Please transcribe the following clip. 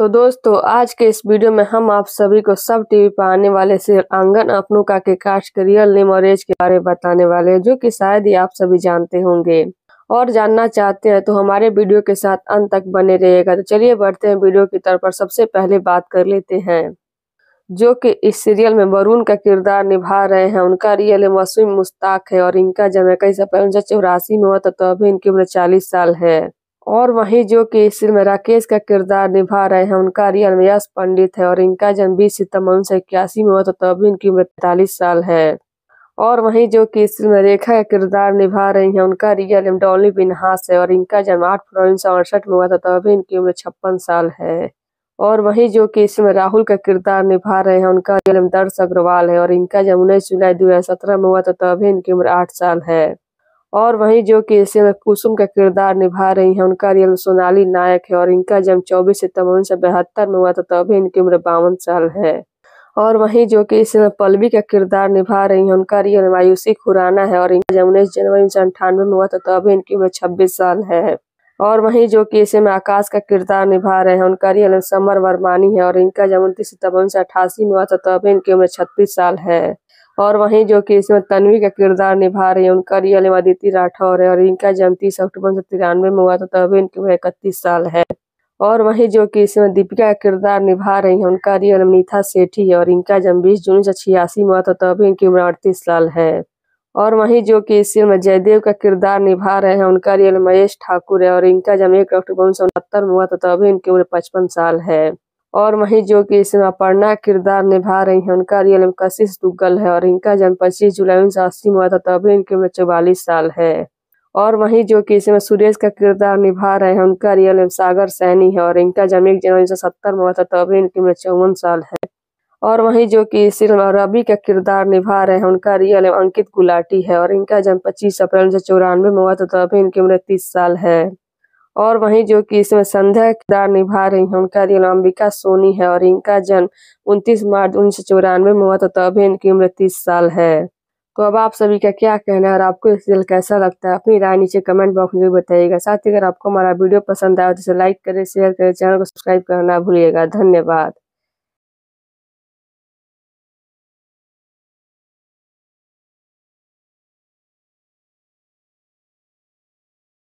तो दोस्तों, आज के इस वीडियो में हम आप सभी को सब टीवी पर आने वाले सीरियल आँगन, अपनों का कास्ट के रियल नेम और एज के बारे में बताने वाले हैं, जो कि शायद ही आप सभी जानते होंगे। और जानना चाहते हैं तो हमारे वीडियो के साथ अंत तक बने रहिएगा। तो चलिए बढ़ते हैं वीडियो की तरफ़ पर सबसे पहले बात कर लेते हैं, जो कि इस सीरियल में वरुण का किरदार निभा रहे हैं। उनका रियल नेम वसीम मुश्ताक है और इनका जब इक्कीस अप्रैल चौरासी में हुआ था तो अभी इनकी उम्र चालीस साल है। और वहीं जो कि इस में राकेश का किरदार निभा रहे हैं, उनका रियल में यश पंडित है और इनका जन्म बीस सितंबर उन्नीस सौ इक्यासी में हुआ था तभी इनकी उम्र पैतालीस साल है। और वहीं जो कि इस में रेखा का किरदार निभा रही हैं, उनका रियल नेम डॉली बिनहास है और इनका जन्म आठ फरवरी उन्नीस सौ अड़सठ में हुआ था तभी इनकी उम्र छप्पन साल है। और वहीं जो कि इसमें राहुल का किरदार निभा रहे हैं, उनका रियल नेम दर्श अग्रवाल है और इनका जन्म उन्नीस जुलाई दो हज़ार सत्रह में हुआ था तभी इनकी उम्र आठ साल है। और वहीं जो कि इसमें कुसुम का किरदार निभा रही हैं, उनका रियल सोनाली नायक है और इनका जन्म चौबीस सितंबर उन्नीस सौ बहत्तर में हुआ था तभी इनकी उम्र बावन साल है। और वहीं जो कि इसमें पल्लवी का किरदार निभा रही हैं, उनका रियल मायूसी खुराना है और इनका जन्म उन्नीस जनवरी उन्नीस सौ अंठानवे में हुआ था तभी इनकी उम्र छब्बीस साल है। और वहीं जो कि इसमें आकाश का किरदार निभा रहे हैं, उनका रियल समर वर्मानी है और इनका जन्म उनतीस सितंबर उन्नीस सौ अठासी में हुआ था तभी इनकी उम्र छत्तीस साल है। और वहीं जो कि इसमें तन्वी का किरदार निभा रही है, उनका रियल नेम अदिति राठौर है और इनका जन्म तीस अक्टूबर उन्नीस सौ तिरानवे में हुआ था, तभी इनकी उम्र इकतीस साल है। और वहीं जो कि इसमें दीपिका का किरदार निभा रही है, उनका रियल नीथा सेठी है और इनका जन्म बीस जून उन्नीस सौ छियासी में हुआ था, तभी इनकी उम्र अड़तीस साल है। और वहीं जो कि इसमें जयदेव का किरदार निभा रहे हैं, उनका रियल महेश ठाकुर है और इनका जन्म एक अक्टूबर उन्नीस सौ उनहत्तर में हुआ था, तभी इनकी उम्र पचपन साल है। और वहीं जो कि इसमें अपर्णा किरदार निभा रही हैं, उनका रियल नेम कशिश दुग्गल है और इनका जन्म पच्चीस जुलाई उन्नीस सौ अस्सी में हुआ था तभी इनकी उम्र चौवालीस साल है। और वहीं जो कि इसमें सुरेश का किरदार निभा रहे हैं, उनका रियल नेम सागर सैनी है और इनका जन्म एक जनवरी उन्नीस सौ सत्तर में हुआ था तभी इनकी उम्र चौवन साल है। और वहीं जो कि इस फ़िल्म रवि का किरदार निभा रहे हैं, उनका रियल नेम अंकित गुलाटी है और इनका जन्म पच्चीस अप्रैल उन्नीस सौ चौरानवे में हुआ था तभी इनकी उम्र तीस साल है। और वहीं जो कि इसमें संध्या किरदार निभा रही हैं, उनका दिल अंबिका सोनी है और इनका जन्म उनतीस मार्च उन्नीस सौ चौरानवे में हुआ था तो अभी इनकी उम्र तीस साल है। तो अब आप सभी का क्या कहना है और आपको इस दिल कैसा लगता है, अपनी राय नीचे कमेंट बॉक्स में बताइएगा। साथ ही अगर आपको हमारा वीडियो पसंद आया तो इसे लाइक करें, शेयर करें, चैनल को सब्सक्राइब करना भूलिएगा। धन्यवाद।